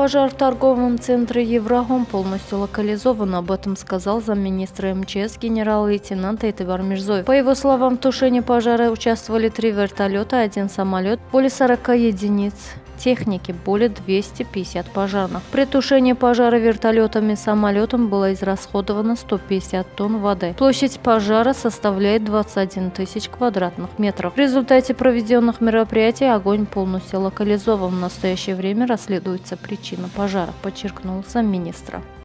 Пожар в торговом центре «Еврогон» полностью локализован. Об этом сказал замминистра МЧС генерал-лейтенант Этибар Мирзоев. По его словам, в тушении пожара участвовали три вертолета, один самолет, более 40 единиц техники более 250 пожарных. При тушении пожара вертолетами и самолетом было израсходовано 150 тонн воды. Площадь пожара составляет 21 тысяч квадратных метров. В результате проведенных мероприятий огонь полностью локализован. В настоящее время расследуется причина пожара, подчеркнул замминистра.